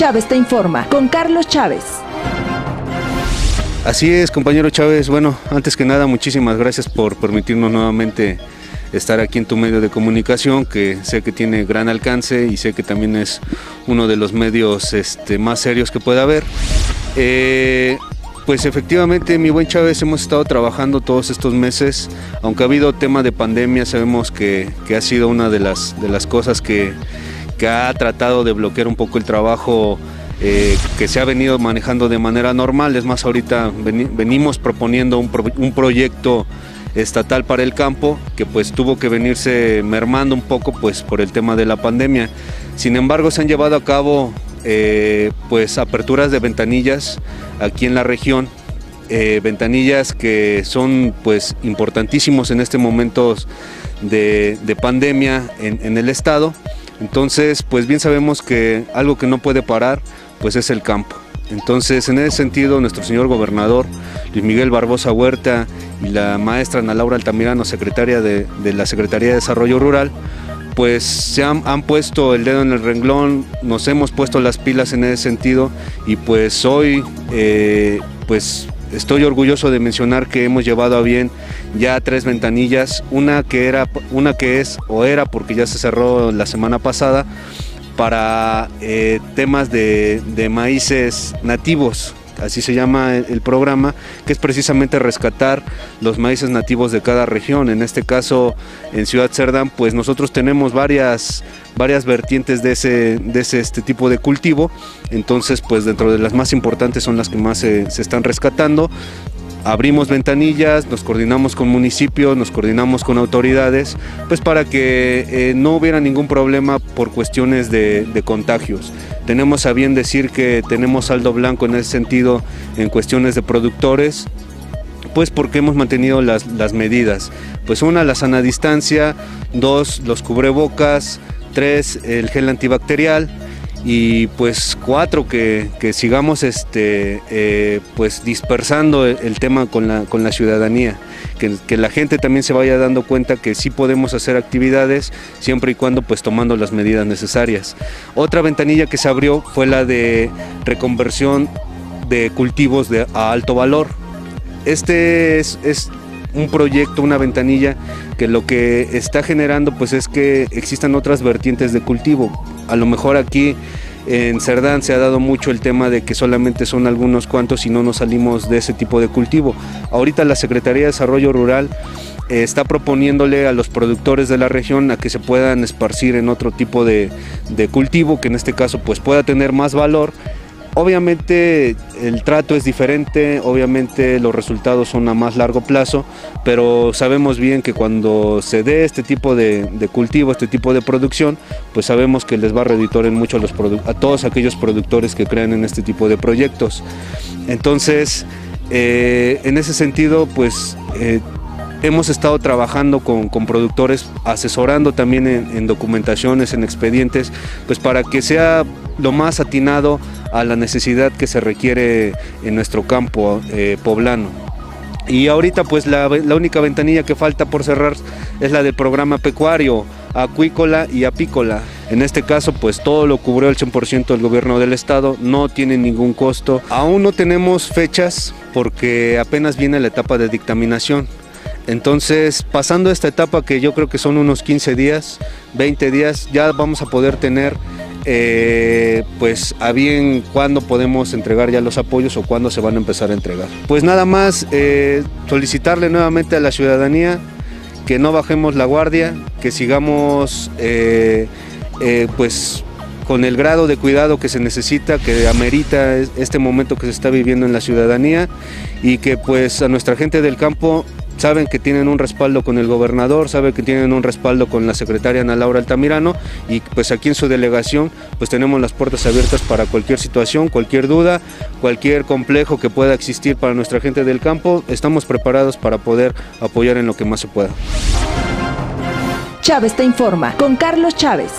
Chávez te informa con Carlos Chávez. Así es, compañero Chávez. Bueno, antes que nada, muchísimas gracias por permitirnos nuevamente estar aquí en tu medio de comunicación, que sé que tiene gran alcance y sé que también es uno de los medios este, más serios que pueda haber. Eh, pues efectivamente, mi buen Chávez, hemos estado trabajando todos estos meses, aunque ha habido tema de pandemia, sabemos que, ha sido una de las, de las cosas que, ha tratado de bloquear un poco el trabajo eh, que se ha venido manejando de manera normal. Es más, ahorita venimos proponiendo un, un, proyecto estatal para el campo que pues tuvo que venirse mermando un poco pues por el tema de la pandemia. Sin embargo, se han llevado a cabo eh, pues aperturas de ventanillas aquí en la región, eh, ventanillas que son pues importantísimos en este momento de, pandemia en, el estado. Entonces, pues bien sabemos que algo que no puede parar, pues es el campo. Entonces, en ese sentido, nuestro señor gobernador, Luis Miguel Barbosa Huerta y la maestra Ana Laura Altamirano, secretaria de, la Secretaría de Desarrollo Rural, pues se han, puesto el dedo en el renglón, nos hemos puesto las pilas en ese sentido y pues hoy eh, pues estoy orgulloso de mencionar que hemos llevado a bien ya tres ventanillas, una que era, una que es o era porque ya se cerró la semana pasada para eh, temas de, de maíces nativos así se llama el programa, que es precisamente rescatar los maíces nativos de cada región. En este caso, en Ciudad Cerdán, pues nosotros tenemos varias, varias vertientes de ese, de ese este tipo de cultivo. Entonces, pues dentro de las más importantes son las que más se, se están rescatando abrimos ventanillas, nos coordinamos con municipios, nos coordinamos con autoridades, pues para que eh, no hubiera ningún problema por cuestiones de, contagios. Tenemos a bien decir que tenemos saldo blanco en ese sentido en cuestiones de productores, pues porque hemos mantenido las, medidas. Pues una, la sana distancia, dos, los cubrebocas, tres, el gel antibacterial, y pues cuatro que, sigamos este eh, pues dispersando el, tema con la, con la ciudadanía. Que, la gente también se vaya dando cuenta que sí podemos hacer actividades siempre y cuando pues tomando las medidas necesarias. Otra ventanilla que se abrió fue la de reconversión de cultivos de, a alto valor. Este es, es un proyecto, una ventanilla que lo que está generando pues es que existan otras vertientes de cultivo. A lo mejor aquí en Cerdán se ha dado mucho el tema de que solamente son algunos cuantos y no nos salimos de ese tipo de cultivo. Ahorita la Secretaría de Desarrollo Rural eh, está proponiéndole a los productores de la región a que se puedan esparcir en otro tipo de, de cultivo que en este caso pues pueda tener más valor Obviamente el trato es diferente, obviamente los resultados son a más largo plazo, pero sabemos bien que cuando se dé este tipo de, cultivo, este tipo de producción, pues sabemos que les va a redituar mucho a, todos aquellos productores que crean en este tipo de proyectos. Entonces, eh, en ese sentido, pues eh, hemos estado trabajando con, productores, asesorando también en, documentaciones, en expedientes, pues para que sea lo más atinado a la necesidad que se requiere en nuestro campo eh, poblano. Y ahorita pues la, única ventanilla que falta por cerrar es la del programa pecuario, acuícola y apícola. En este caso pues todo lo cubrió el 100% del gobierno del estado, no tiene ningún costo. Aún no tenemos fechas porque apenas viene la etapa de dictaminación. Entonces, pasando esta etapa que yo creo que son unos 15 días, 20 días, ya vamos a poder tener eh, pues a bien cuándo podemos entregar ya los apoyos o cuándo se van a empezar a entregar. Pues nada más eh, solicitarle nuevamente a la ciudadanía que no bajemos la guardia, que sigamos eh, pues con el grado de cuidado que se necesita, que amerita este momento que se está viviendo en la ciudadanía y que pues a nuestra gente del campo saben que tienen un respaldo con el gobernador, saben que tienen un respaldo con la secretaria Ana Laura Altamirano y pues aquí en su delegación pues tenemos las puertas abiertas para cualquier situación, cualquier duda, cualquier complejo que pueda existir para nuestra gente del campo, estamos preparados para poder apoyar en lo que más se pueda. Chávez te informa con Carlos Chávez.